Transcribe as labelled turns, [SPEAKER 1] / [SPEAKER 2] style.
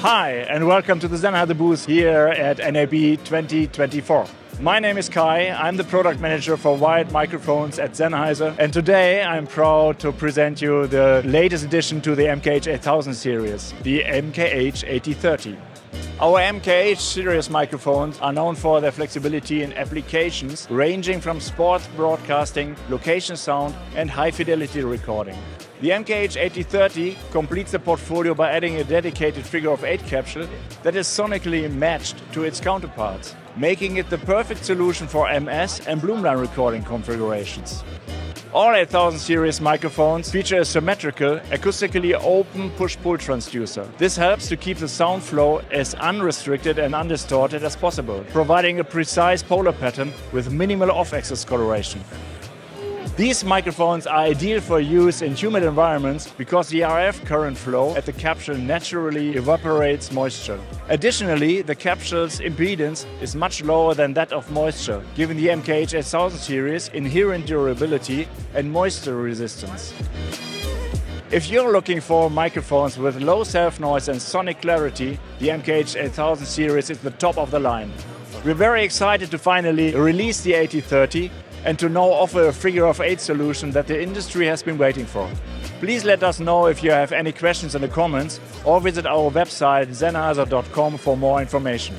[SPEAKER 1] Hi, and welcome to the Sennheiser booth here at NAB 2024. My name is Kai, I'm the product manager for wired microphones at Sennheiser, and today I'm proud to present you the latest addition to the MKH 8000 series, the MKH 8030. Our MKH series microphones are known for their flexibility in applications ranging from sports broadcasting, location sound, and high fidelity recording. The MKH 8030 completes the portfolio by adding a dedicated figure of 8 capsule that is sonically matched to its counterparts, making it the perfect solution for MS and Blumlein recording configurations. All 8000 series microphones feature a symmetrical, acoustically open push-pull transducer. This helps to keep the sound flow as unrestricted and undistorted as possible, providing a precise polar pattern with minimal off-axis coloration. These microphones are ideal for use in humid environments because the RF current flow at the capsule naturally evaporates moisture. Additionally, the capsule's impedance is much lower than that of moisture, giving the MKH 8000 series inherent durability and moisture resistance. If you're looking for microphones with low self-noise and sonic clarity, the MKH 8000 series is the top of the line. We're very excited to finally release the 8030 and to now offer a figure of eight solution that the industry has been waiting for. Please let us know if you have any questions in the comments or visit our website sennheiser.com for more information.